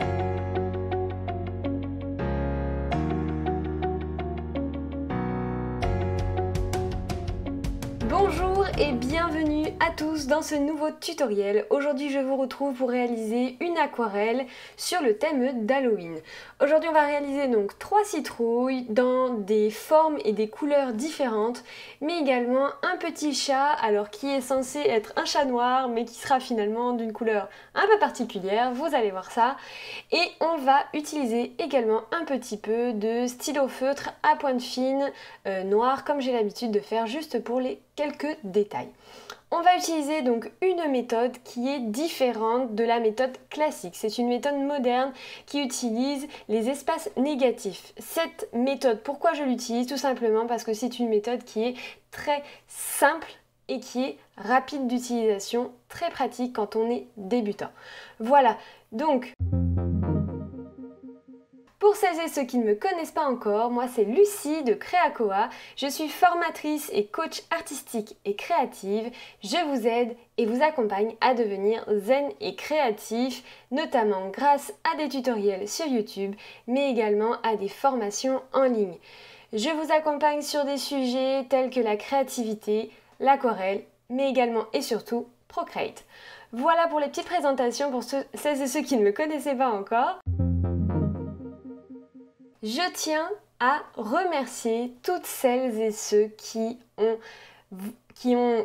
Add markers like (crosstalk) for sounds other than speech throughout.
you et bienvenue à tous dans ce nouveau tutoriel. Aujourd'hui je vous retrouve pour réaliser une aquarelle sur le thème d'Halloween. Aujourd'hui on va réaliser donc trois citrouilles dans des formes et des couleurs différentes mais également un petit chat alors qui est censé être un chat noir mais qui sera finalement d'une couleur un peu particulière, vous allez voir ça. Et on va utiliser également un petit peu de stylo feutre à pointe fine euh, noir comme j'ai l'habitude de faire juste pour les quelques détails. On va utiliser donc une méthode qui est différente de la méthode classique. C'est une méthode moderne qui utilise les espaces négatifs. Cette méthode, pourquoi je l'utilise Tout simplement parce que c'est une méthode qui est très simple et qui est rapide d'utilisation, très pratique quand on est débutant. Voilà, donc... Pour celles et ceux qui ne me connaissent pas encore, moi c'est Lucie de Créacoa. Je suis formatrice et coach artistique et créative. Je vous aide et vous accompagne à devenir zen et créatif, notamment grâce à des tutoriels sur YouTube, mais également à des formations en ligne. Je vous accompagne sur des sujets tels que la créativité, l'aquarelle, mais également et surtout Procreate. Voilà pour les petites présentations pour ceux, celles et ceux qui ne me connaissaient pas encore. Je tiens à remercier toutes celles et ceux qui ont,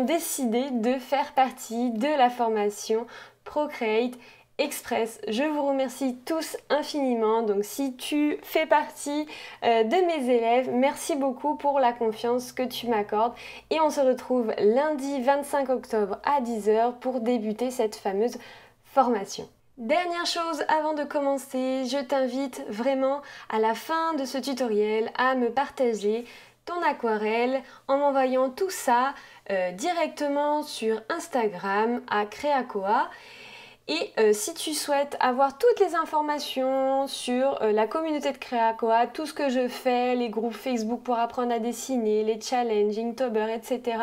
décidé de faire partie de la formation Procreate Express. Je vous remercie tous infiniment. Donc si tu fais partie euh, de mes élèves, merci beaucoup pour la confiance que tu m'accordes. Et on se retrouve lundi 25 octobre à 10h pour débuter cette fameuse formation. Dernière chose avant de commencer, je t'invite vraiment à la fin de ce tutoriel à me partager ton aquarelle en m'envoyant tout ça euh, directement sur Instagram à Créacoa. Et euh, si tu souhaites avoir toutes les informations sur euh, la communauté de Créacoa, tout ce que je fais, les groupes Facebook pour apprendre à dessiner, les challenges, Inktober, etc.,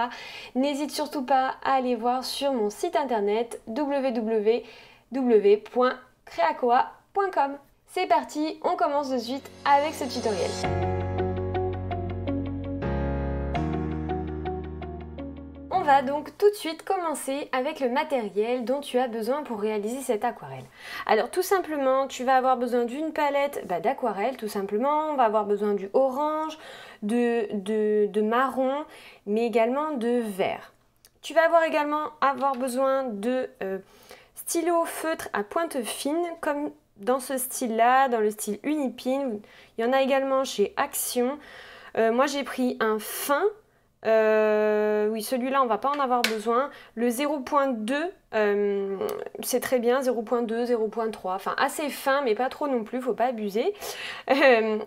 n'hésite surtout pas à aller voir sur mon site internet www www.creacoa.com. C'est parti, on commence de suite avec ce tutoriel. On va donc tout de suite commencer avec le matériel dont tu as besoin pour réaliser cette aquarelle. Alors tout simplement, tu vas avoir besoin d'une palette bah, d'aquarelle, tout simplement. On va avoir besoin du orange, de, marron, mais également de vert. Tu vas avoir également avoir besoin de... Euh, stylo feutre à pointe fine, comme dans ce style-là, dans le style Unipin. Il y en a également chez Action. Euh, moi, j'ai pris un fin. Euh, oui, celui-là, on va pas en avoir besoin. Le 0.2, euh, c'est très bien. 0.2, 0.3. Enfin, assez fin, mais pas trop non plus. Faut pas abuser.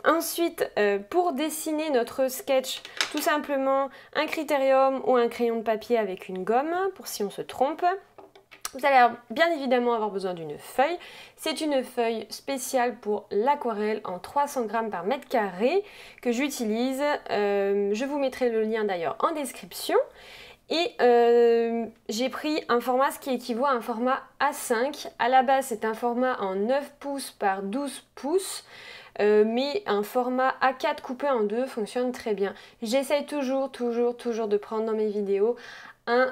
ensuite, pour dessiner notre sketch, tout simplement un critérium ou un crayon de papier avec une gomme, pour si on se trompe. Vous allez bien évidemment avoir besoin d'une feuille. C'est une feuille spéciale pour l'aquarelle en 300 grammes par mètre carré que j'utilise. Euh, je vous mettrai le lien d'ailleurs en description. Et euh, j'ai pris un format ce qui équivaut à un format A5. À la base, c'est un format en 9 pouces par 12 pouces. Euh, mais un format A4 coupé en deux fonctionne très bien. J'essaye toujours, toujours, toujours de prendre dans mes vidéos euh,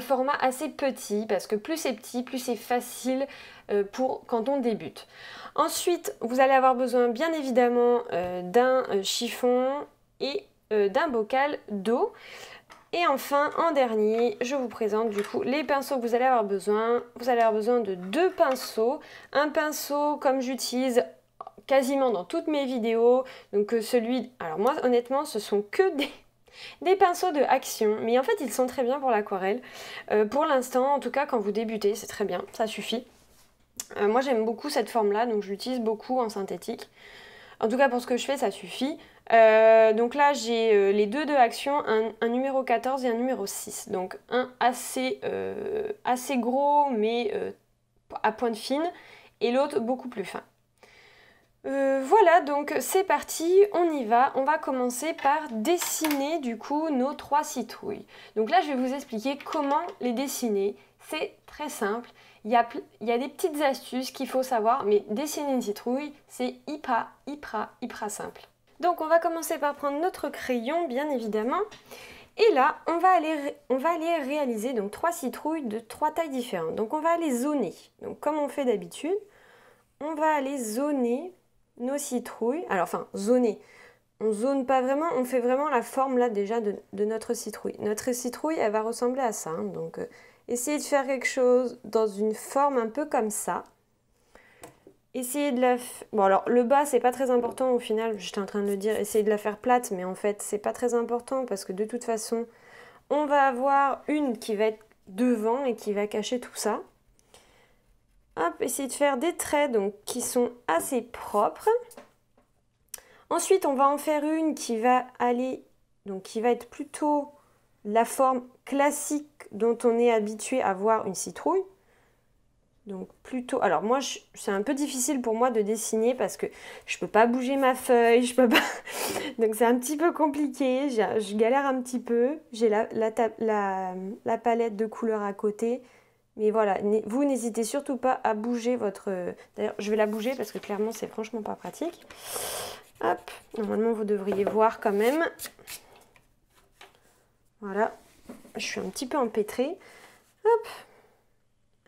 format assez petit parce que plus c'est petit, plus c'est facile euh, pour quand on débute. Ensuite, vous allez avoir besoin bien évidemment euh, d'un chiffon et d'un bocal d'eau. Et enfin, en dernier, je vous présente du coup les pinceaux que vous allez avoir besoin. Vous allez avoir besoin de deux pinceaux. Un pinceau comme j'utilise quasiment dans toutes mes vidéos. Donc celui... Alors moi honnêtement, ce sont que des des pinceaux de Action, mais en fait ils sont très bien pour l'aquarelle. Euh, pour l'instant, en tout cas quand vous débutez, c'est très bien, ça suffit. Euh, moi j'aime beaucoup cette forme-là, donc je l'utilise beaucoup en synthétique. En tout cas pour ce que je fais, ça suffit. Euh, donc là j'ai les deux de Action, un, numéro 14 et un numéro 6. Donc un assez, assez gros mais à pointe fine et l'autre beaucoup plus fin. Euh, voilà, donc c'est parti, on y va. On va commencer par dessiner du coup nos trois citrouilles. Donc là, je vais vous expliquer comment les dessiner c'est très simple. Il y, a, des petites astuces qu'il faut savoir, mais dessiner une citrouille, c'est hyper, hyper, hyper simple. Donc on va commencer par prendre notre crayon, bien évidemment. Et là, on va aller, on va aller réaliser donc trois citrouilles de trois tailles différentes. Donc on va aller zoner. Donc comme on fait d'habitude, on va aller zoner nos citrouilles. Alors enfin, zoner. On zone pas vraiment, on fait vraiment la forme là déjà de, notre citrouille. Notre citrouille, elle va ressembler à ça. Hein. donc euh, essayez de faire quelque chose dans une forme un peu comme ça. Essayez de la... Bon alors le bas c'est pas très important au final, j'étais en train de le dire, essayez de la faire plate, mais en fait c'est pas très important parce que de toute façon on va avoir une qui va être devant et qui va cacher tout ça. Hop, essayez de faire des traits donc qui sont assez propres. Ensuite on va en faire une qui va aller, donc qui va être plutôt la forme classique dont on est habitué à voir une citrouille. Donc plutôt, alors moi c'est un peu difficile pour moi de dessiner parce que je peux pas bouger ma feuille, je peux pas, (laughs) donc c'est un petit peu compliqué, je, galère un petit peu, j'ai la, la, palette de couleurs à côté, mais voilà, vous n'hésitez surtout pas à bouger votre, d'ailleurs je vais la bouger parce que clairement c'est franchement pas pratique. Hop, normalement vous devriez voir quand même. Voilà, je suis un petit peu empêtrée. Hop,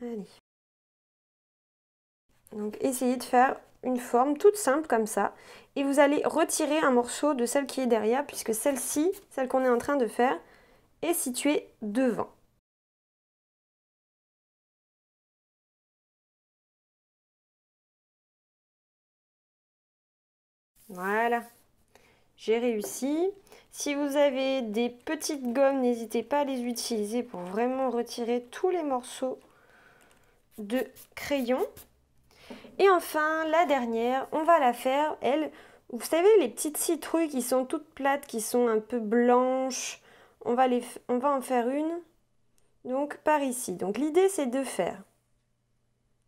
allez. Donc essayez de faire une forme toute simple comme ça. Et vous allez retirer un morceau de celle qui est derrière, puisque celle-ci, celle qu'on est en train de faire, est située devant. Voilà, j'ai réussi. Si vous avez des petites gommes, n'hésitez pas à les utiliser pour vraiment retirer tous les morceaux de crayon. Et enfin, la dernière, on va la faire, elle, vous savez, les petites citrouilles qui sont toutes plates, qui sont un peu blanches, on va, les, on va en faire une, donc par ici. Donc l'idée, c'est de faire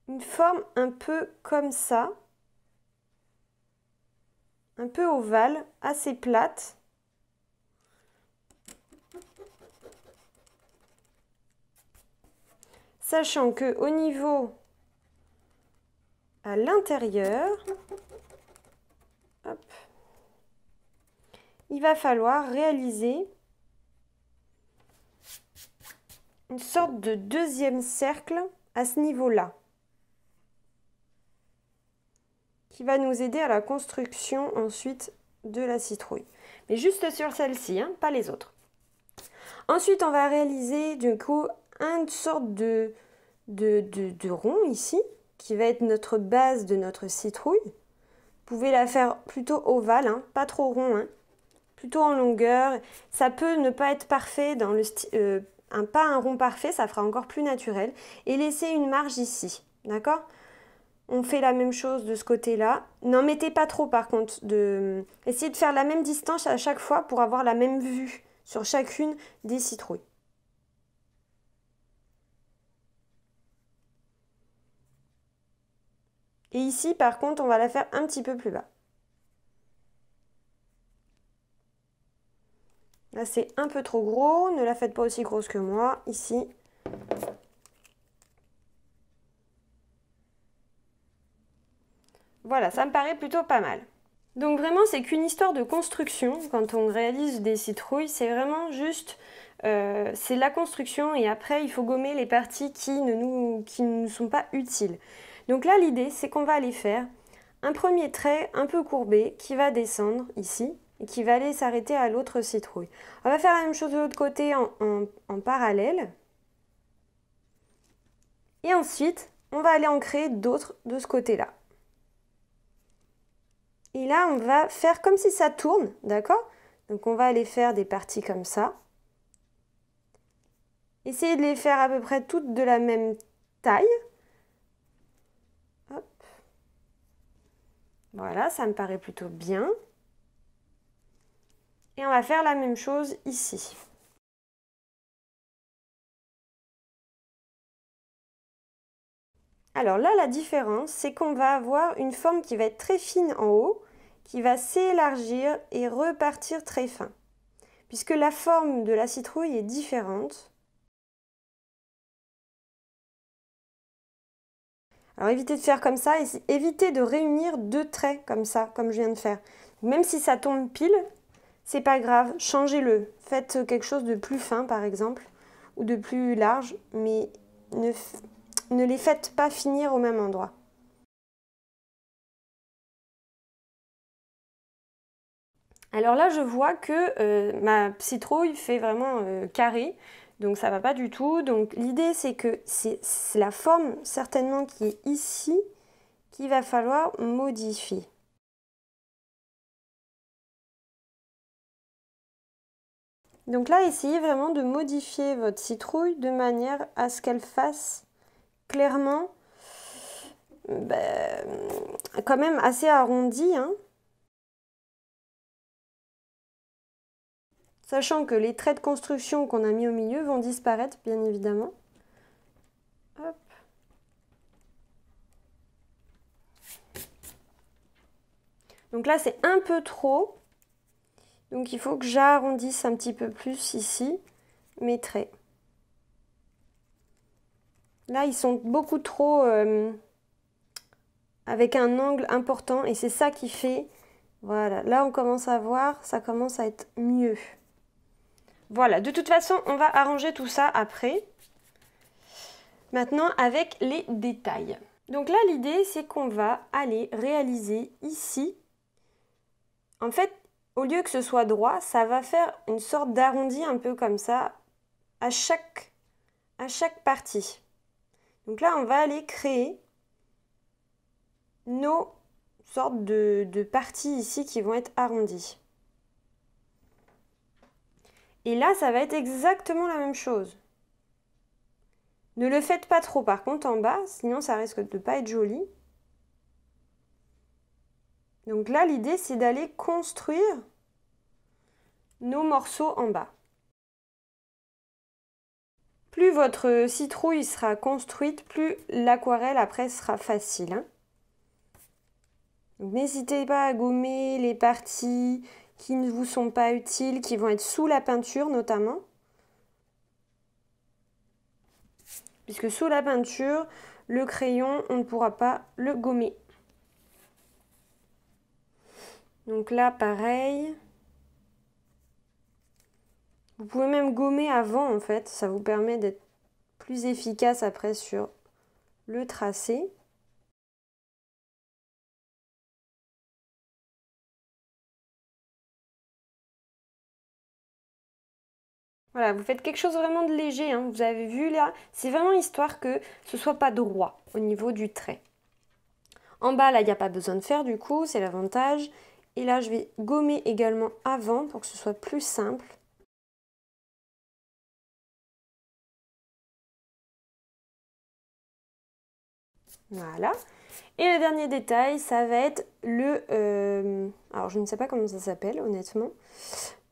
une forme un peu comme ça, un peu ovale, assez plate. Sachant que au niveau à l'intérieur, il va falloir réaliser une sorte de deuxième cercle à ce niveau-là, qui va nous aider à la construction ensuite de la citrouille. Mais juste sur celle-ci, hein, pas les autres. Ensuite, on va réaliser du coup une sorte de, de, de rond ici, qui va être notre base de notre citrouille. Vous pouvez la faire plutôt ovale, hein, pas trop rond, hein, plutôt en longueur. Ça peut ne pas être parfait dans le euh, un pas un rond parfait, ça fera encore plus naturel. Et laissez une marge ici, d'accord? On fait la même chose de ce côté-là. N'en mettez pas trop par contre. Essayez de faire la même distance à chaque fois pour avoir la même vue sur chacune des citrouilles. Et ici, par contre, on va la faire un petit peu plus bas. Là, c'est un peu trop gros. Ne la faites pas aussi grosse que moi. Ici. Voilà, ça me paraît plutôt pas mal. Donc vraiment, c'est qu'une histoire de construction. Quand on réalise des citrouilles, c'est vraiment juste... Euh, c'est la construction et après, il faut gommer les parties qui ne nous, sont pas utiles. Donc là, l'idée, c'est qu'on va aller faire un premier trait un peu courbé qui va descendre ici et qui va aller s'arrêter à l'autre citrouille. On va faire la même chose de l'autre côté en, en parallèle. Et ensuite, on va aller en créer d'autres de ce côté-là. Et là, on va faire comme si ça tourne, d'accord? Donc on va aller faire des parties comme ça. Essayez de les faire à peu près toutes de la même taille. Voilà, ça me paraît plutôt bien. Et on va faire la même chose ici. Alors là, la différence, c'est qu'on va avoir une forme qui va être très fine en haut, qui va s'élargir et repartir très fin. Puisque la forme de la citrouille est différente, Alors évitez de faire comme ça, évitez de réunir deux traits comme ça, comme je viens de faire. Même si ça tombe pile, c'est pas grave, changez-le. Faites quelque chose de plus fin par exemple, ou de plus large, mais ne, ne les faites pas finir au même endroit. Alors là, je vois que euh, ma citrouille fait vraiment euh, carré, donc ça va pas du tout. Donc l'idée, c'est que c'est la forme certainement qui est ici qu'il va falloir modifier. Donc là, essayez vraiment de modifier votre citrouille de manière à ce qu'elle fasse clairement ben, quand même assez arrondi. Hein. Sachant que les traits de construction qu'on a mis au milieu vont disparaître, bien évidemment. Donc là, c'est un peu trop. Donc il faut que j'arrondisse un petit peu plus ici mes traits. Là, ils sont beaucoup trop euh, avec un angle important et c'est ça qui fait... Voilà, là on commence à voir, ça commence à être mieux. Voilà, de toute façon, on va arranger tout ça après. Maintenant, avec les détails. Donc là, l'idée, c'est qu'on va aller réaliser ici. En fait, au lieu que ce soit droit, ça va faire une sorte d'arrondi un peu comme ça à chaque, à chaque partie. Donc là, on va aller créer nos sortes de, parties ici qui vont être arrondies. Et là, ça va être exactement la même chose. Ne le faites pas trop par contre en bas, sinon ça risque de ne pas être joli. Donc là, l'idée, c'est d'aller construire nos morceaux en bas. Plus votre citrouille sera construite, plus l'aquarelle après sera facile. Hein. N'hésitez pas à gommer les parties qui ne vous sont pas utiles, qui vont être sous la peinture notamment. Puisque sous la peinture, le crayon, on ne pourra pas le gommer. Donc là, pareil. Vous pouvez même gommer avant, en fait. Ça vous permet d'être plus efficace après sur le tracé. Voilà, vous faites quelque chose vraiment de léger, hein. vous avez vu là, c'est vraiment histoire que ce soit pas droit au niveau du trait. En bas, là, il n'y a pas besoin de faire du coup, c'est l'avantage. Et là, je vais gommer également avant pour que ce soit plus simple. Voilà. Et le dernier détail, ça va être le... Euh, alors, je ne sais pas comment ça s'appelle, honnêtement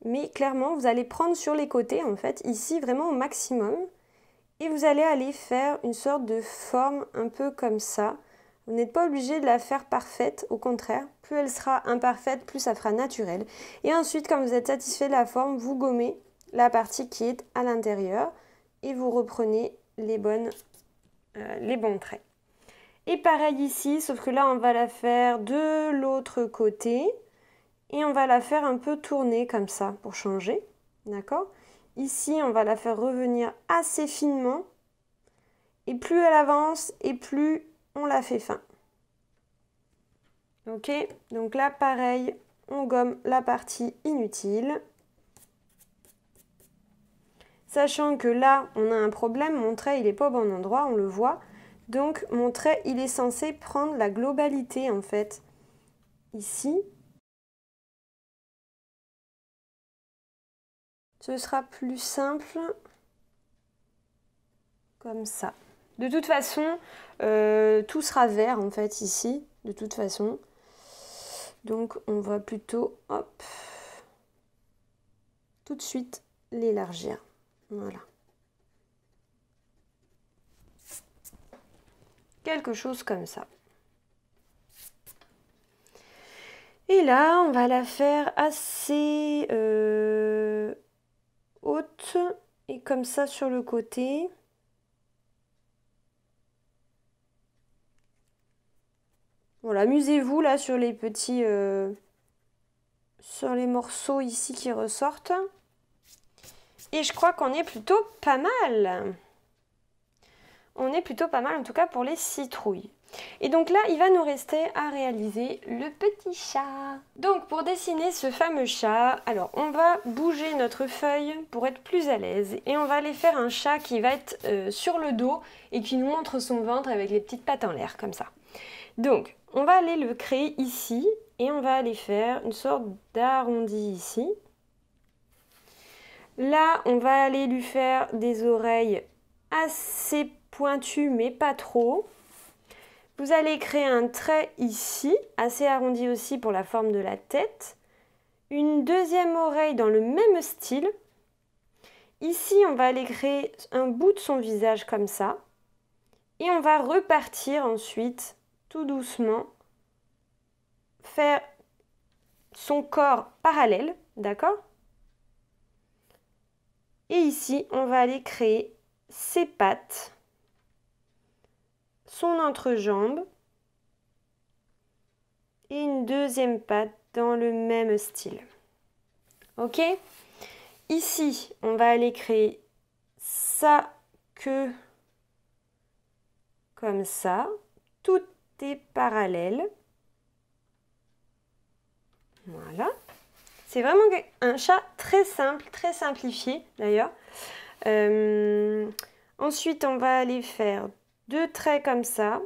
mais clairement vous allez prendre sur les côtés en fait ici vraiment au maximum et vous allez aller faire une sorte de forme un peu comme ça. Vous n'êtes pas obligé de la faire parfaite au contraire. Plus elle sera imparfaite plus ça fera naturel. Et ensuite quand vous êtes satisfait de la forme vous gommez la partie qui est à l'intérieur et vous reprenez les bonnes euh, les bons traits et pareil ici sauf que là on va la faire de l'autre côté et on va la faire un peu tourner comme ça pour changer. D'accord? Ici, on va la faire revenir assez finement. Et plus elle avance, et plus on la fait fin. Ok? Donc là, pareil, on gomme la partie inutile. Sachant que là, on a un problème, mon trait, il n'est pas au bon endroit, on le voit. Donc, mon trait, il est censé prendre la globalité, en fait, ici. ce sera plus simple comme ça. De toute façon, euh, tout sera vert en fait ici, de toute façon. Donc on va plutôt, hop, tout de suite l'élargir. Voilà. Quelque chose comme ça. Et là, on va la faire assez... Euh, haute et comme ça sur le côté. Voilà, amusez-vous là sur les petits... Euh, sur les morceaux ici qui ressortent. Et je crois qu'on est plutôt pas mal. On est plutôt pas mal en tout cas pour les citrouilles. Et donc là, il va nous rester à réaliser le petit chat. Donc pour dessiner ce fameux chat, alors on va bouger notre feuille pour être plus à l'aise et on va aller faire un chat qui va être euh, sur le dos et qui nous montre son ventre avec les petites pattes en l'air comme ça. Donc on va aller le créer ici et on va aller faire une sorte d'arrondi ici. Là, on va aller lui faire des oreilles assez pointues mais pas trop. Vous allez créer un trait ici, assez arrondi aussi pour la forme de la tête. Une deuxième oreille dans le même style. Ici, on va aller créer un bout de son visage comme ça. Et on va repartir ensuite, tout doucement, faire son corps parallèle, d'accord? Et ici, on va aller créer ses pattes son entrejambe et une deuxième patte dans le même style. Ok? Ici, on va aller créer sa queue comme ça. Tout est parallèle. Voilà. C'est vraiment un chat très simple, très simplifié d'ailleurs. Euh, ensuite, on va aller faire deux traits comme ça.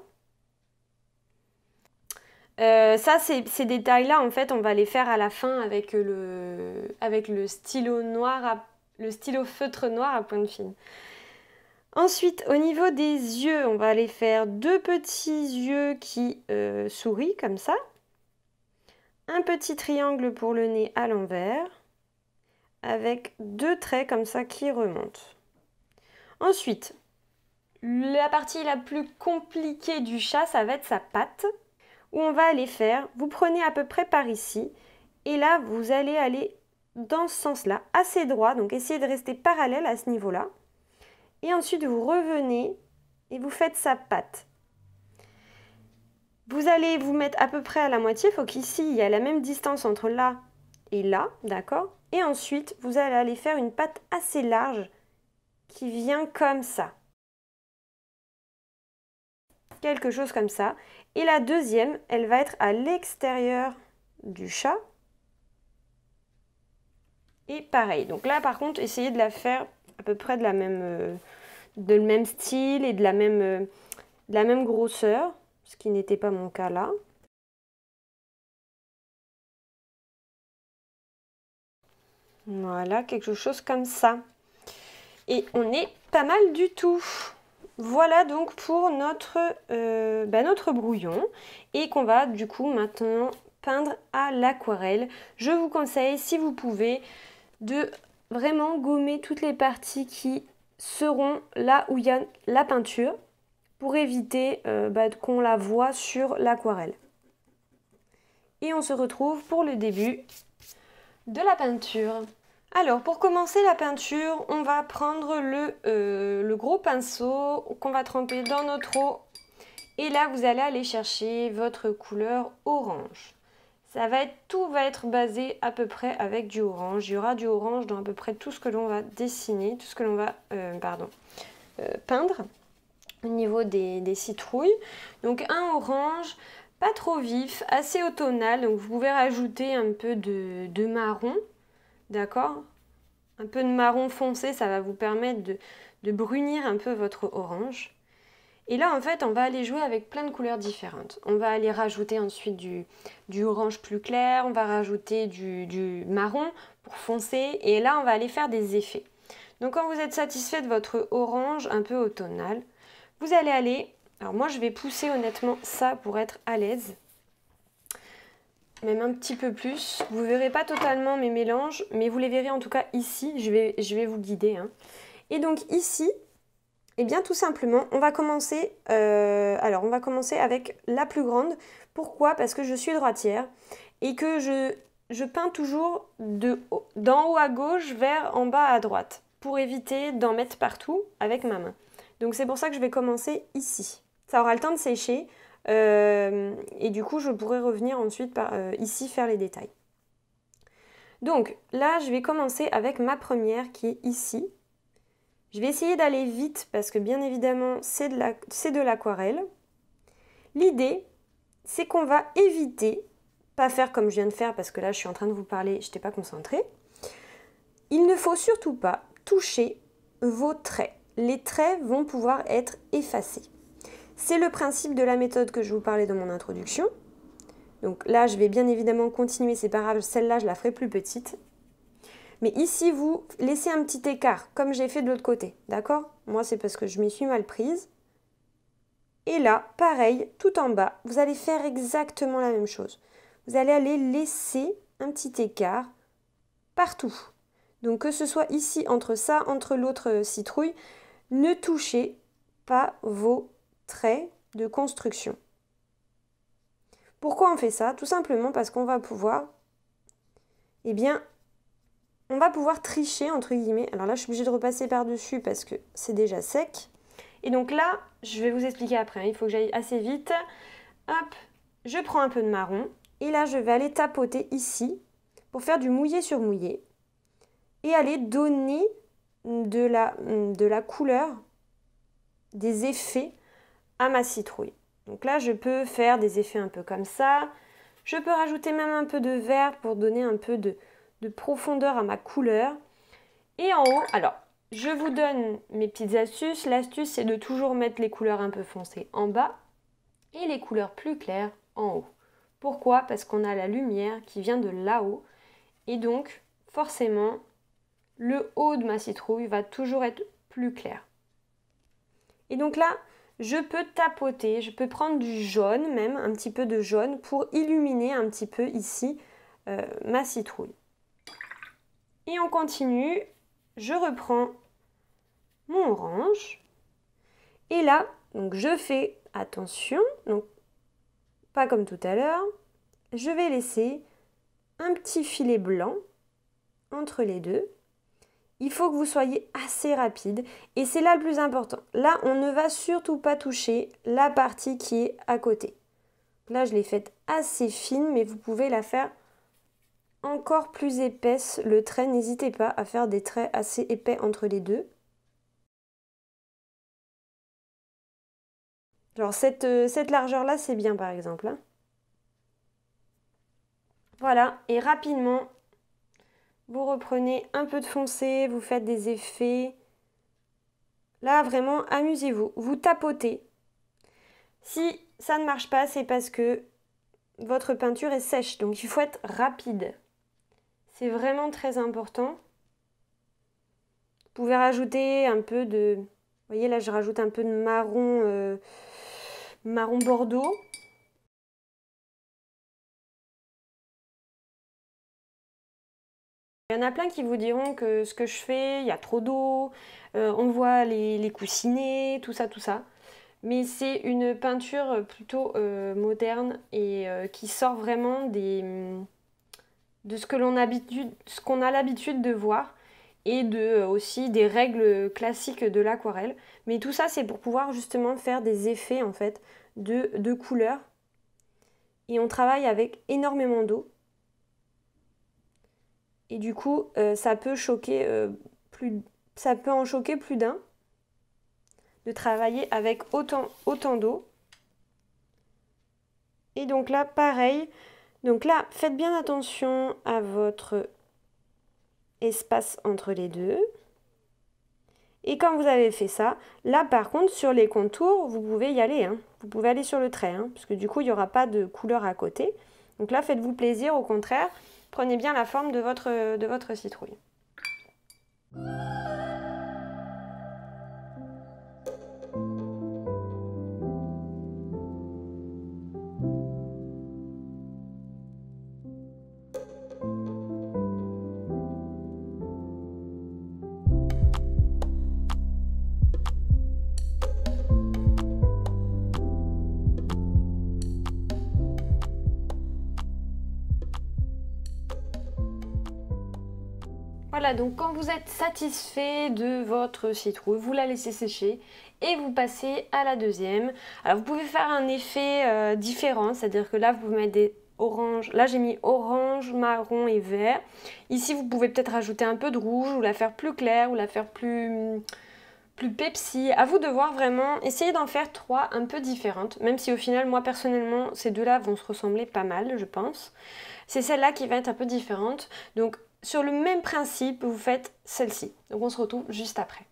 Euh, ça, ces détails-là, en fait, on va les faire à la fin avec le, avec le stylo noir, le stylo feutre noir à pointe fine. Ensuite, au niveau des yeux, on va aller faire deux petits yeux qui euh, sourient comme ça. Un petit triangle pour le nez à l'envers, avec deux traits comme ça qui remontent. Ensuite, la partie la plus compliquée du chat, ça va être sa patte, où on va aller faire, vous prenez à peu près par ici, et là, vous allez aller dans ce sens-là, assez droit, donc essayez de rester parallèle à ce niveau-là. Et ensuite, vous revenez et vous faites sa patte. Vous allez vous mettre à peu près à la moitié, il faut qu'ici, il y a la même distance entre là et là, d'accord? Et ensuite, vous allez aller faire une patte assez large qui vient comme ça quelque chose comme ça. Et la deuxième, elle va être à l'extérieur du chat. Et pareil. Donc là, par contre, essayez de la faire à peu près de la même, euh, de le même style et de la même, euh, de la même grosseur, ce qui n'était pas mon cas là. Voilà, quelque chose comme ça. Et on est pas mal du tout. Voilà donc pour notre, euh, bah, notre brouillon et qu'on va du coup maintenant peindre à l'aquarelle. Je vous conseille, si vous pouvez, de vraiment gommer toutes les parties qui seront là où il y a la peinture pour éviter euh, bah, qu'on la voit sur l'aquarelle. Et on se retrouve pour le début de la peinture. Alors, pour commencer la peinture, on va prendre euh, le, gros pinceau qu'on va tremper dans notre eau. Et là, vous allez aller chercher votre couleur orange. Ça va être, tout va être basé à peu près avec du orange. Il y aura du orange dans à peu près tout ce que l'on va dessiner, tout ce que l'on va euh, euh, peindre au niveau des, citrouilles. Donc un orange, pas trop vif, assez automnal. Donc vous pouvez rajouter un peu de marron D'accord Un peu de marron foncé, ça va vous permettre de, brunir un peu votre orange. Et là, en fait, on va aller jouer avec plein de couleurs différentes. On va aller rajouter ensuite du, orange plus clair, on va rajouter du, marron pour foncer, et là, on va aller faire des effets. Donc, quand vous êtes satisfait de votre orange un peu automnal, vous allez aller... Alors moi, je vais pousser honnêtement ça pour être à l'aise même un petit peu plus. Vous ne verrez pas totalement mes mélanges, mais vous les verrez en tout cas ici. Je vais, vous guider. Hein. Et donc ici, eh bien tout simplement, on va commencer. Euh, alors on va commencer avec la plus grande. Pourquoi? Parce que je suis droitière et que je, je peins toujours d'en haut à gauche vers en bas à droite pour éviter d'en mettre partout avec ma main. Donc c'est pour ça que je vais commencer ici. Ça aura le temps de sécher. Euh, et du coup, je pourrais revenir ensuite euh, ici faire les détails. Donc là, je vais commencer avec ma première qui est ici. Je vais essayer d'aller vite parce que bien évidemment, c'est de l'aquarelle. L'idée, c'est qu'on va éviter, pas faire comme je viens de faire parce que là, je suis en train de vous parler, je n'étais pas concentrée. Il ne faut surtout pas toucher vos traits. Les traits vont pouvoir être effacés. C'est le principe de la méthode que je vous parlais dans mon introduction. Donc là, je vais bien évidemment continuer, c'est pas grave, celle-là, je la ferai plus petite. Mais ici, vous laissez un petit écart, comme j'ai fait de l'autre côté, d'accord? Moi, c'est parce que je m'y suis mal prise. Et là, pareil, tout en bas, vous allez faire exactement la même chose. Vous allez aller laisser un petit écart partout. Donc que ce soit ici, entre ça, entre l'autre citrouille, ne touchez pas vos traits de construction. Pourquoi on fait ça? Tout simplement parce qu'on va pouvoir, eh bien, on va pouvoir tricher entre guillemets. Alors là, je suis obligée de repasser par-dessus parce que c'est déjà sec. Et donc là, je vais vous expliquer après. Hein. Il faut que j'aille assez vite. Hop, je prends un peu de marron. Et là, je vais aller tapoter ici pour faire du mouillé sur mouillé. Et aller donner de la couleur, des effets à ma citrouille. Donc là, je peux faire des effets un peu comme ça. Je peux rajouter même un peu de vert pour donner un peu de, profondeur à ma couleur. Et en haut, alors, je vous donne mes petites astuces. L'astuce, c'est de toujours mettre les couleurs un peu foncées en bas et les couleurs plus claires en haut. Pourquoi? Parce qu'on a la lumière qui vient de là-haut. Et donc, forcément, le haut de ma citrouille va toujours être plus clair. Et donc là, je peux tapoter, je peux prendre du jaune même, un petit peu de jaune, pour illuminer un petit peu ici euh, ma citrouille. Et on continue, je reprends mon orange. Et là, donc je fais attention, donc pas comme tout à l'heure, je vais laisser un petit filet blanc entre les deux il faut que vous soyez assez rapide et c'est là le plus important. Là, on ne va surtout pas toucher la partie qui est à côté. Là, je l'ai faite assez fine, mais vous pouvez la faire encore plus épaisse. Le trait, n'hésitez pas à faire des traits assez épais entre les deux. Genre cette, euh, cette largeur-là, c'est bien par exemple. Hein. Voilà, et rapidement, vous reprenez un peu de foncé, vous faites des effets. Là, vraiment, amusez-vous. Vous tapotez. Si ça ne marche pas, c'est parce que votre peinture est sèche. Donc, il faut être rapide. C'est vraiment très important. Vous pouvez rajouter un peu de... Vous voyez, là, je rajoute un peu de marron, euh, marron bordeaux. Il y en a plein qui vous diront que ce que je fais, il y a trop d'eau, euh, on voit les, coussinets, tout ça, tout ça. Mais c'est une peinture plutôt euh, moderne et euh, qui sort vraiment des, de ce que l'on qu'on a l'habitude de voir et de aussi des règles classiques de l'aquarelle. Mais tout ça, c'est pour pouvoir justement faire des effets en fait de, de couleurs. Et on travaille avec énormément d'eau. Et du coup, euh, ça peut choquer euh, plus, ça peut en choquer plus d'un de travailler avec autant, autant d'eau. Et donc là, pareil. Donc là, faites bien attention à votre espace entre les deux. Et quand vous avez fait ça, là par contre, sur les contours, vous pouvez y aller. Hein. Vous pouvez aller sur le trait, hein, parce que du coup, il n'y aura pas de couleur à côté. Donc là, faites-vous plaisir, au contraire. Prenez bien la forme de votre, citrouille. Donc quand vous êtes satisfait de votre citrouille, vous la laissez sécher et vous passez à la deuxième. Alors vous pouvez faire un effet euh, différent, c'est-à-dire que là vous pouvez mettre des oranges. Là j'ai mis orange, marron et vert. Ici vous pouvez peut-être rajouter un peu de rouge ou la faire plus claire ou la faire plus plus Pepsi. À vous de voir vraiment, essayez d'en faire trois un peu différentes, même si au final, moi personnellement, ces deux-là vont se ressembler pas mal, je pense. C'est celle-là qui va être un peu différente. Donc sur le même principe, vous faites celle-ci. Donc on se retrouve juste après.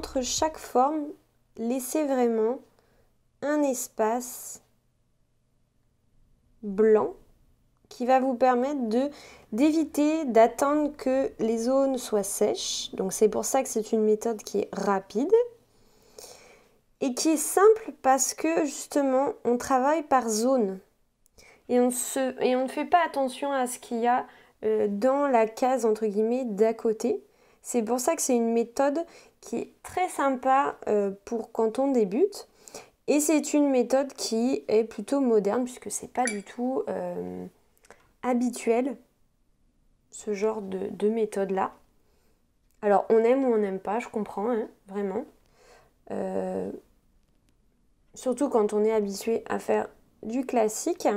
Entre chaque forme, laissez vraiment un espace blanc qui va vous permettre de d'éviter d'attendre que les zones soient sèches. Donc c'est pour ça que c'est une méthode qui est rapide et qui est simple parce que justement on travaille par zone et on, se, et on ne fait pas attention à ce qu'il y a euh, dans la case entre guillemets d'à côté. C'est pour ça que c'est une méthode qui est très sympa euh, pour quand on débute. Et c'est une méthode qui est plutôt moderne puisque c'est pas du tout euh, habituel ce genre de, méthode là. Alors on aime ou on n'aime pas, je comprends, hein, vraiment. Euh, surtout quand on est habitué à faire du classique.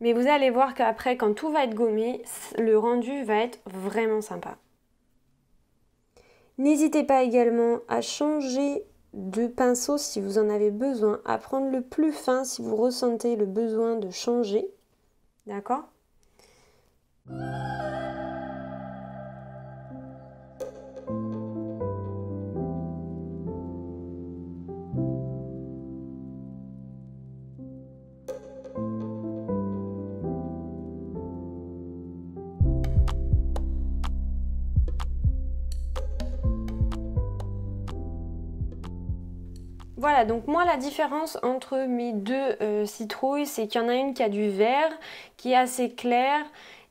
Mais vous allez voir qu'après, quand tout va être gommé, le rendu va être vraiment sympa. N'hésitez pas également à changer de pinceau si vous en avez besoin, à prendre le plus fin si vous ressentez le besoin de changer. D'accord? Voilà, donc moi la différence entre mes deux euh, citrouilles, c'est qu'il y en a une qui a du vert, qui est assez clair,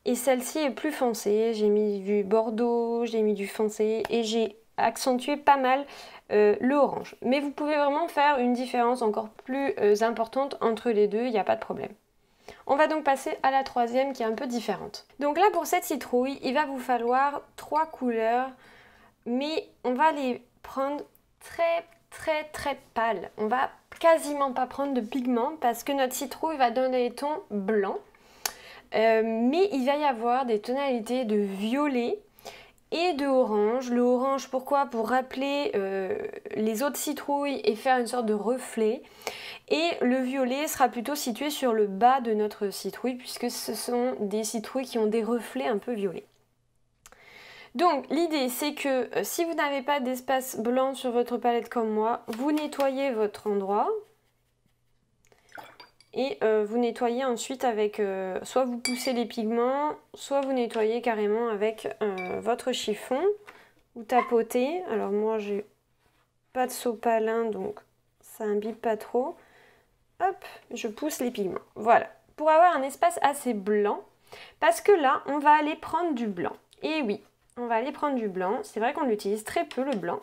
et celle-ci est plus foncée. J'ai mis du bordeaux, j'ai mis du foncé, et j'ai accentué pas mal euh, le. Mais vous pouvez vraiment faire une différence encore plus euh, importante entre les deux, il n'y a pas de problème. On va donc passer à la troisième qui est un peu différente. Donc là pour cette citrouille, il va vous falloir trois couleurs, mais on va les prendre très très très pâle. On va quasiment pas prendre de pigment parce que notre citrouille va donner des tons blancs. Euh, mais il va y avoir des tonalités de violet et de orange. Le orange, pourquoi? Pour rappeler euh, les autres citrouilles et faire une sorte de reflet. Et le violet sera plutôt situé sur le bas de notre citrouille puisque ce sont des citrouilles qui ont des reflets un peu violets. Donc l'idée c'est que euh, si vous n'avez pas d'espace blanc sur votre palette comme moi, vous nettoyez votre endroit et euh, vous nettoyez ensuite avec, euh, soit vous poussez les pigments, soit vous nettoyez carrément avec votre chiffon ou tapotez. Alors moi j'ai pas de sopalin donc ça imbibe pas trop. Hop, je pousse les pigments. Voilà, pour avoir un espace assez blanc, parce que là on va aller prendre du blanc. Et oui, on va aller prendre du blanc. C'est vrai qu'on l'utilise très peu le blanc.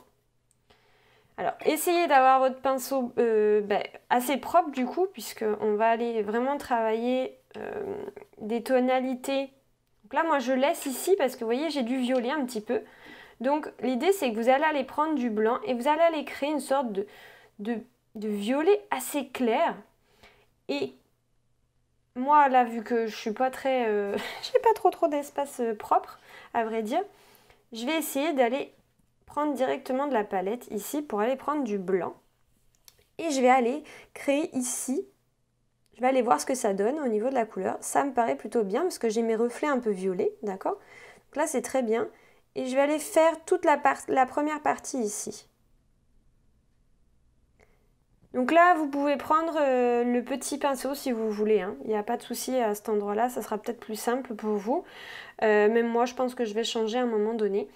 Alors, essayez d'avoir votre pinceau euh, ben, assez propre du coup, puisqu'on va aller vraiment travailler euh, des tonalités. Donc là, moi, je laisse ici parce que vous voyez, j'ai du violet un petit peu. Donc, l'idée, c'est que vous allez aller prendre du blanc et vous allez aller créer une sorte de, violet assez clair. Et moi, là, vu que je suis pas très... Euh, (laughs) j'ai pas trop trop d'espace propre, à vrai dire, je vais essayer d'aller prendre directement de la palette ici pour aller prendre du blanc. Et je vais aller créer ici, je vais aller voir ce que ça donne au niveau de la couleur. Ça me paraît plutôt bien parce que j'ai mes reflets un peu violets, d'accord? Donc là c'est très bien. Et je vais aller faire toute la, première partie ici. Donc là, vous pouvez prendre euh, le petit pinceau si vous voulez. Hein. Il n'y a pas de souci à cet endroit-là, ça sera peut-être plus simple pour vous. Euh, même moi, je pense que je vais changer à un moment donné.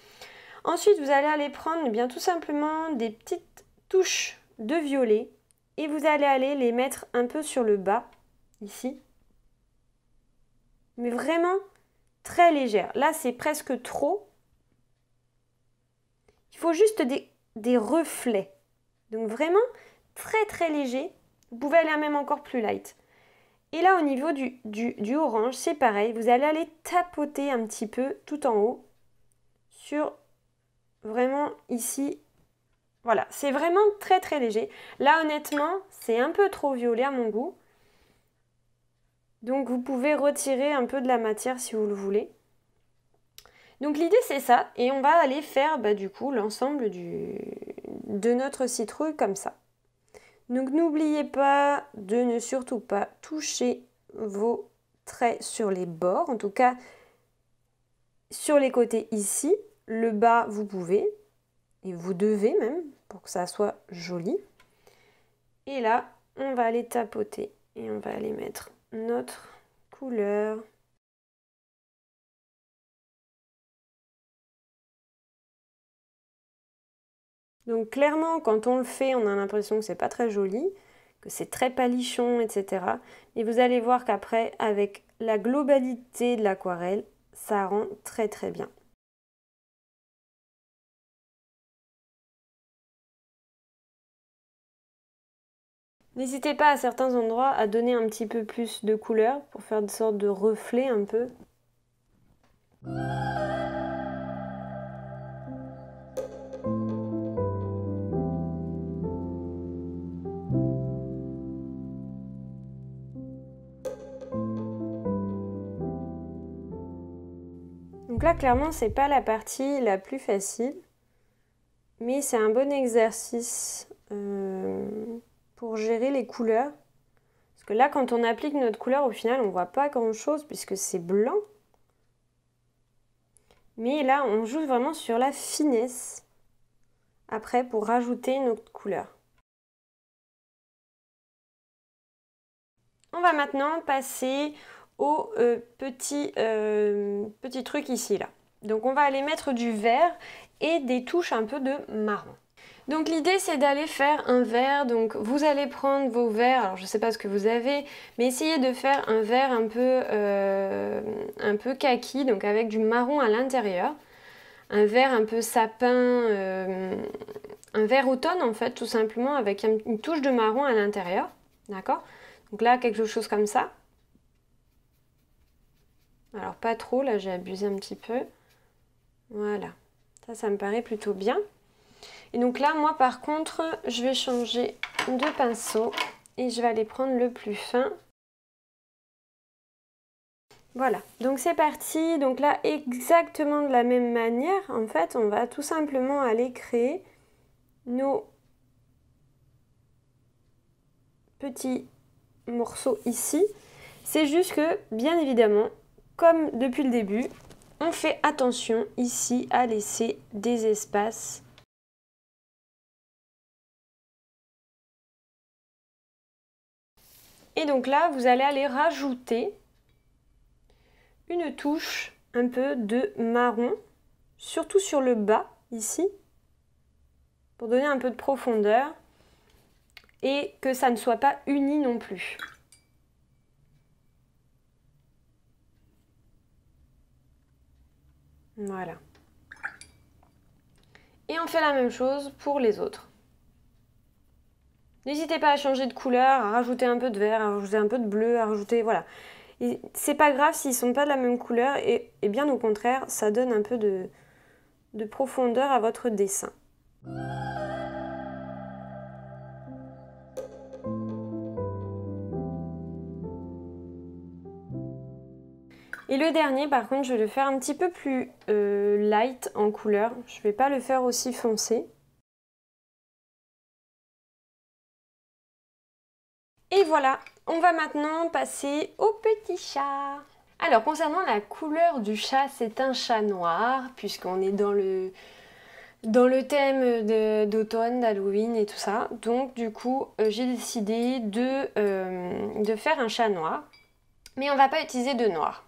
Ensuite, vous allez aller prendre eh bien tout simplement des petites touches de violet et vous allez aller les mettre un peu sur le bas, ici. Mais vraiment très légère. Là, c'est presque trop. Il faut juste des, des reflets. Donc vraiment très très léger. Vous pouvez aller même encore plus light. Et là, au niveau du, orange, c'est pareil. Vous allez aller tapoter un petit peu tout en haut sur vraiment ici. Voilà, c'est vraiment très très léger. Là, honnêtement, c'est un peu trop violet à mon goût. Donc, vous pouvez retirer un peu de la matière si vous le voulez. Donc, l'idée, c'est ça. Et on va aller faire, bah, du coup, l'ensemble de notre citrouille comme ça. Donc n'oubliez pas de ne surtout pas toucher vos traits sur les bords, en tout cas sur les côtés ici. Le bas, vous pouvez, et vous devez même, pour que ça soit joli. Et là, on va aller tapoter et on va aller mettre notre couleur. Donc clairement, quand on le fait, on a l'impression que c'est pas très joli, que c'est très palichon, etc. Et vous allez voir qu'après, avec la globalité de l'aquarelle, ça rend très très bien. N'hésitez pas à certains endroits à donner un petit peu plus de couleur pour faire une sorte de reflet un peu. Clairement, c'est pas la partie la plus facile, mais c'est un bon exercice euh, pour gérer les couleurs. Parce que là, quand on applique notre couleur, au final, on voit pas grand-chose puisque c'est blanc. Mais là, on joue vraiment sur la finesse après pour rajouter notre couleur. On va maintenant passer au euh, petit, euh, petit truc ici là. Donc on va aller mettre du vert et des touches un peu de marron. Donc l'idée c'est d'aller faire un vert, donc vous allez prendre vos verres, alors je sais pas ce que vous avez, mais essayez de faire un vert un peu, euh, un peu kaki, donc avec du marron à l'intérieur. Un vert un peu sapin, un vert automne en fait tout simplement avec une touche de marron à l'intérieur. D'accord? Donc là quelque chose comme ça. Alors pas trop, là j'ai abusé un petit peu. Voilà, ça, me paraît plutôt bien. Et donc là, moi par contre, je vais changer de pinceau et je vais aller prendre le plus fin. Voilà, donc c'est parti. Donc là, exactement de la même manière, en fait, on va tout simplement aller créer nos petits morceaux ici. C'est juste que, bien évidemment, comme depuis le début, on fait attention ici à laisser des espaces Et donc là, vous allez aller rajouter une touche un peu de marron, surtout sur le bas, ici, pour donner un peu de profondeur et que ça ne soit pas uni non plus. Voilà. Et on fait la même chose pour les autres. N'hésitez pas à changer de couleur, à rajouter un peu de vert, à rajouter un peu de bleu, à rajouter... Voilà. C'est pas grave s'ils sont pas de la même couleur et, bien au contraire, ça donne un peu de profondeur à votre dessin. Et le dernier, par contre, je vais le faire un petit peu plus euh, light en couleur. Je ne vais pas le faire aussi foncé. Et voilà, on va maintenant passer au petit chat. Alors, concernant la couleur du chat, c'est un chat noir, puisqu'on est dans le, dans le thème d'automne, d'Halloween et tout ça. Donc, du coup, euh, j'ai décidé de, euh, de faire un chat noir. Mais on ne va pas utiliser de noir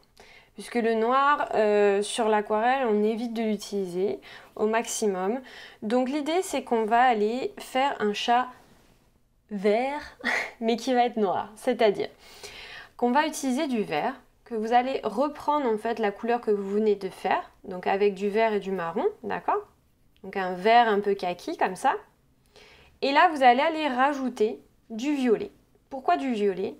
puisque le noir euh, sur l'aquarelle, on évite de l'utiliser au maximum. Donc l'idée, c'est qu'on va aller faire un chat vert, (laughs) mais qui va être noir. C'est-à-dire qu'on va utiliser du vert, que vous allez reprendre en fait la couleur que vous venez de faire, donc avec du vert et du marron, d'accord? Donc un vert un peu kaki comme ça. Et là, vous allez aller rajouter du violet. Pourquoi du violet?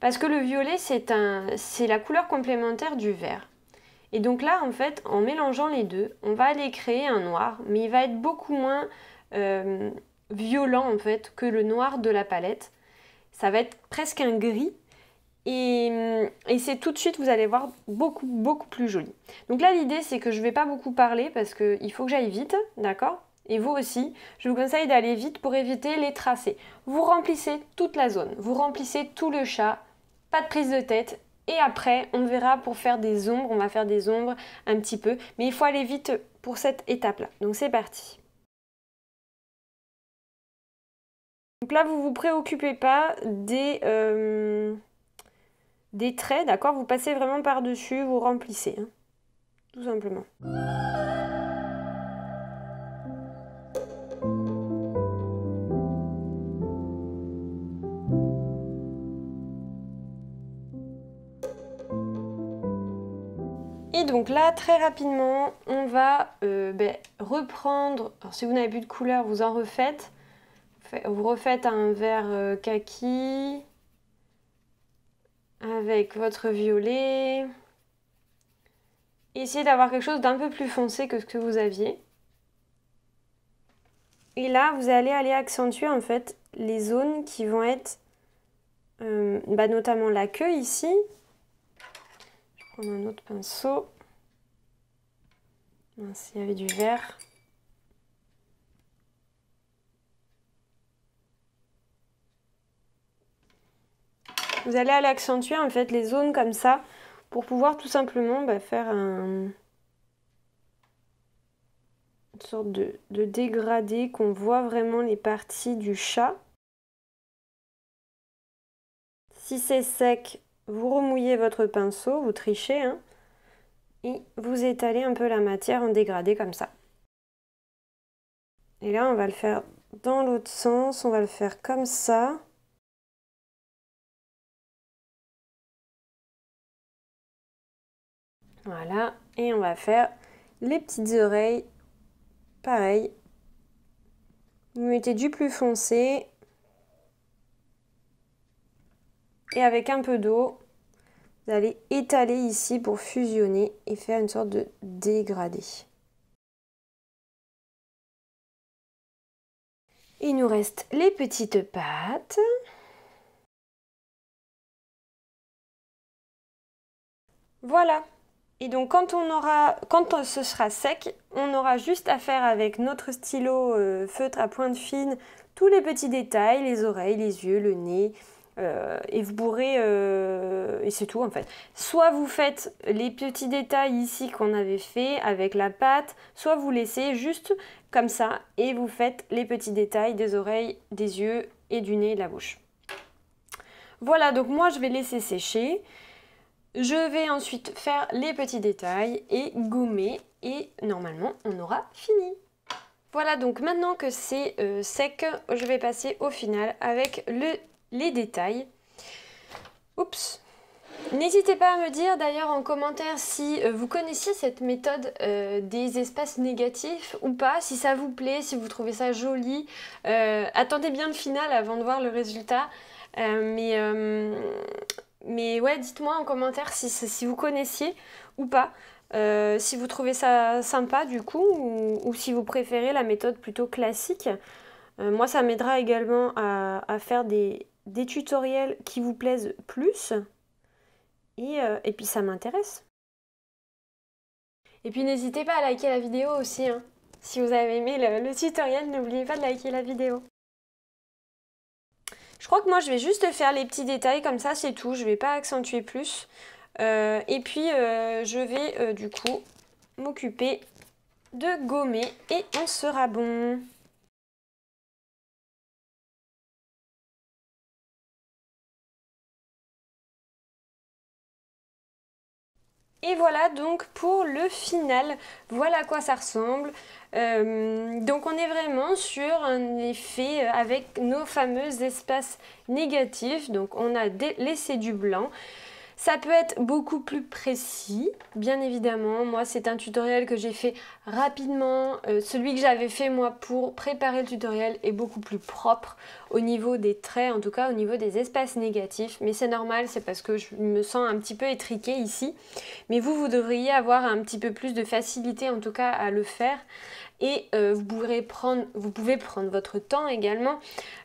Parce que le violet, c'est la couleur complémentaire du vert. Et donc là, en fait, en mélangeant les deux, on va aller créer un noir, mais il va être beaucoup moins euh, violent en fait que le noir de la palette. Ça va être presque un gris. Et, et c'est tout de suite, vous allez voir, beaucoup, beaucoup plus joli. Donc là, l'idée, c'est que je ne vais pas beaucoup parler parce qu'il faut que j'aille vite, d'accord? Et vous aussi, je vous conseille d'aller vite pour éviter les tracés. Vous remplissez toute la zone, vous remplissez tout le chat, pas de prise de tête. Et après, on verra pour faire des ombres, on va faire des ombres un petit peu. Mais il faut aller vite pour cette étape-là. Donc c'est parti. Donc là, vous vous préoccupez pas des, euh, des traits, d'accord? Vous passez vraiment par-dessus, vous remplissez, hein. tout simplement. Donc là, très rapidement, on va euh, ben, reprendre, alors si vous n'avez plus de couleur, vous en refaites. Vous refaites un vert euh, kaki avec votre violet. Essayez d'avoir quelque chose d'un peu plus foncé que ce que vous aviez. Et là, vous allez aller accentuer en fait les zones qui vont être, euh, bah, notamment la queue ici, prendre un autre pinceau. S'il y avait du vert. Vous allez aller accentuer en fait les zones comme ça pour pouvoir tout simplement bah, faire un, une sorte de, de dégradé qu'on voit vraiment les parties du chat. Si c'est sec, vous remouillez votre pinceau, vous trichez, hein, vous étalez un peu la matière en dégradé comme ça. Et là, on va le faire dans l'autre sens, on va le faire comme ça. Voilà, et on va faire les petites oreilles, pareil. Vous mettez du plus foncé et avec un peu d'eau, vous allez étaler ici pour fusionner et faire une sorte de dégradé. Il nous reste les petites pattes. Voilà. Et donc quand on aura, quand ce sera sec, on aura juste à faire avec notre stylo euh, feutre à pointe fine tous les petits détails, les oreilles, les yeux, le nez, euh, et vous pourrez, euh, et c'est tout en fait. Soit vous faites les petits détails ici qu'on avait fait avec la pâte, soit vous laissez juste comme ça et vous faites les petits détails des oreilles, des yeux et du nez et de la bouche. Voilà, donc moi je vais laisser sécher. Je vais ensuite faire les petits détails et gommer et normalement on aura fini. Voilà donc maintenant que c'est euh, sec, je vais passer au final avec le les détails. Oups N'hésitez pas à me dire d'ailleurs en commentaire si euh, vous connaissiez cette méthode euh, des espaces négatifs ou pas, si ça vous plaît, si vous trouvez ça joli. Euh, attendez bien le final avant de voir le résultat. mais, mais ouais, dites-moi en commentaire si, si, vous connaissiez ou pas. si vous trouvez ça sympa du coup ou si vous préférez la méthode plutôt classique. moi ça m'aidera également à faire des, des tutoriels qui vous plaisent plus. Et, euh, et puis ça m'intéresse. Et puis n'hésitez pas à liker la vidéo aussi. Hein. Si vous avez aimé le, tutoriel, n'oubliez pas de liker la vidéo. Je crois que moi je vais juste faire les petits détails comme ça, c'est tout. Je vais pas accentuer plus. Euh, et puis euh, je vais du coup m'occuper de gommer et on sera bon. Et voilà donc pour le final, voilà à quoi ça ressemble. Euh, donc on est vraiment sur un effet avec nos fameux espaces négatifs. Donc on a laissé du blanc. Ça peut être beaucoup plus précis, bien évidemment. Moi, c'est un tutoriel que j'ai fait rapidement. Euh, celui que j'avais fait moi pour préparer le tutoriel est beaucoup plus propre au niveau des traits, en tout cas au niveau des espaces négatifs. Mais c'est normal, c'est parce que je me sens un petit peu étriquée ici. Mais vous, vous devriez avoir un petit peu plus de facilité en tout cas à le faire et euh, vous, pourrez prendre, vous pouvez prendre votre temps également.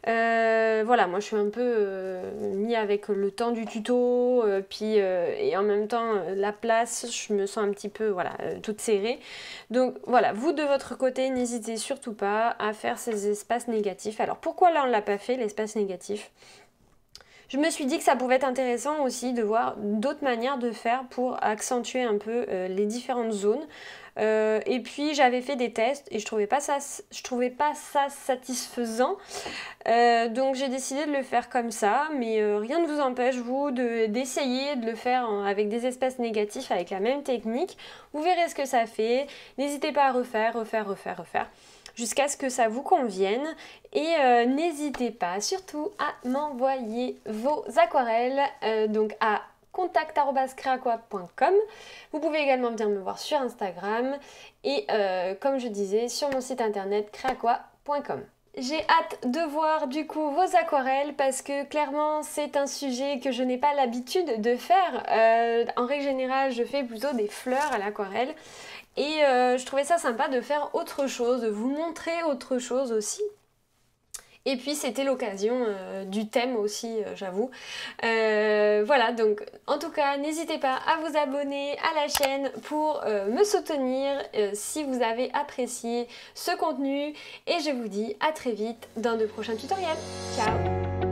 Euh, voilà, moi je suis un peu euh, mis avec le temps du tuto, et en même temps la place, je me sens un petit peu voilà toute serrée. Donc voilà, vous de votre côté, n'hésitez surtout pas à faire ces espaces négatifs. Alors pourquoi là on l'a pas fait l'espace négatif? Je me suis dit que ça pouvait être intéressant aussi de voir d'autres manières de faire pour accentuer un peu les différentes zones. Euh, et puis j'avais fait des tests et je trouvais pas ça, je trouvais pas ça satisfaisant. Euh, donc j'ai décidé de le faire comme ça, mais euh, rien ne vous empêche vous d'essayer de, le faire avec des espaces négatifs avec la même technique. Vous verrez ce que ça fait. N'hésitez pas à refaire, refaire, refaire, refaire jusqu'à ce que ça vous convienne et n'hésitez pas surtout à m'envoyer vos aquarelles donc à contact.creaqua.com. Vous pouvez également venir me voir sur Instagram et euh, comme je disais sur mon site internet creaqua.com. J'ai hâte de voir du coup vos aquarelles parce que clairement c'est un sujet que je n'ai pas l'habitude de faire. Euh, en règle générale je fais plutôt des fleurs à l'aquarelle et euh, je trouvais ça sympa de faire autre chose, de vous montrer autre chose aussi et puis c'était l'occasion euh, du thème aussi, euh, j'avoue. Voilà, donc en tout cas, n'hésitez pas à vous abonner à la chaîne pour me soutenir si vous avez apprécié ce contenu. Et je vous dis à très vite dans de prochains tutoriels. Ciao